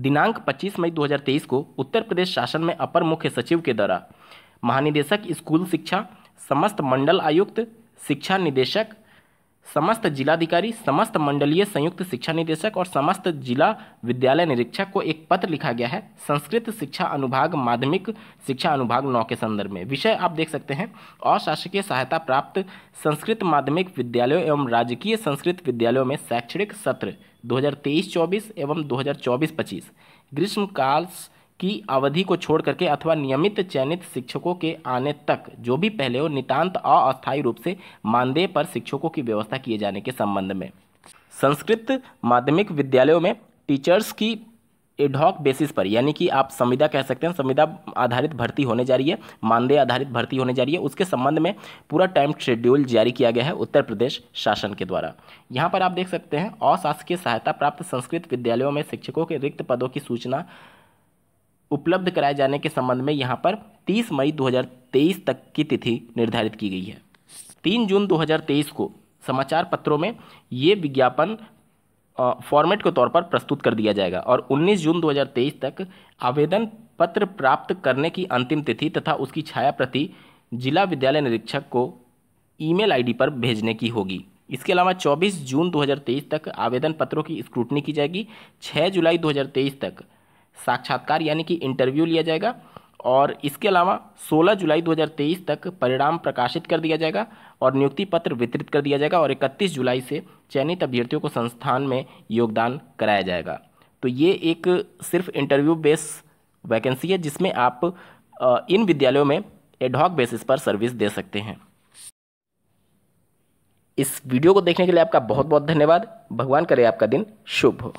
दिनांक 25 मई 2023 को उत्तर प्रदेश शासन में अपर मुख्य सचिव के द्वारा महानिदेशक स्कूल शिक्षा, समस्त मंडल आयुक्त, शिक्षा निदेशक समस्त जिलाधिकारी, समस्त मंडलीय संयुक्त शिक्षा निदेशक और समस्त जिला विद्यालय निरीक्षक को एक पत्र लिखा गया है, संस्कृत शिक्षा अनुभाग, माध्यमिक शिक्षा अनुभाग नौ के संदर्भ में। विषय आप देख सकते हैं। अशासकीय सहायता प्राप्त संस्कृत माध्यमिक विद्यालयों एवं राजकीय संस्कृत विद्यालयों में शैक्षणिक सत्र 2023-24 एवं 2024-25 ग्रीष्मकाल की अवधि को छोड़ करके अथवा नियमित चयनित शिक्षकों के आने तक, जो भी पहले हो, नितांत अस्थायी रूप से मानदेय पर शिक्षकों की व्यवस्था किए जाने के संबंध में। संस्कृत माध्यमिक विद्यालयों में टीचर्स की एडहॉक बेसिस पर, यानी कि आप संविदा कह सकते हैं, संविदा आधारित भर्ती होने जा रही है, मानदेय आधारित भर्ती होने जा रही है, उसके संबंध में पूरा टाइम शेड्यूल जारी किया गया है उत्तर प्रदेश शासन के द्वारा। यहाँ पर आप देख सकते हैं, अशासकीय सहायता प्राप्त संस्कृत विद्यालयों में शिक्षकों के रिक्त पदों की सूचना उपलब्ध कराए जाने के संबंध में यहाँ पर 30 मई 2023 तक की तिथि निर्धारित की गई है। 3 जून 2023 को समाचार पत्रों में ये विज्ञापन फॉर्मेट के तौर पर प्रस्तुत कर दिया जाएगा और 19 जून 2023 तक आवेदन पत्र प्राप्त करने की अंतिम तिथि तथा उसकी छाया प्रति जिला विद्यालय निरीक्षक को ईमेल आईडी पर भेजने की होगी। इसके अलावा 24 जून 2023 तक आवेदन पत्रों की स्क्रूटनी की जाएगी। 6 जुलाई 2023 तक साक्षात्कार यानी कि इंटरव्यू लिया जाएगा और इसके अलावा 16 जुलाई 2023 तक परिणाम प्रकाशित कर दिया जाएगा और नियुक्ति पत्र वितरित कर दिया जाएगा और 31 जुलाई से चयनित अभ्यर्थियों को संस्थान में योगदान कराया जाएगा। तो ये एक सिर्फ़ इंटरव्यू बेस वैकेंसी है, जिसमें आप इन विद्यालयों में एडहॉक बेसिस पर सर्विस दे सकते हैं। इस वीडियो को देखने के लिए आपका बहुत बहुत धन्यवाद। भगवान करे आपका दिन शुभ हो।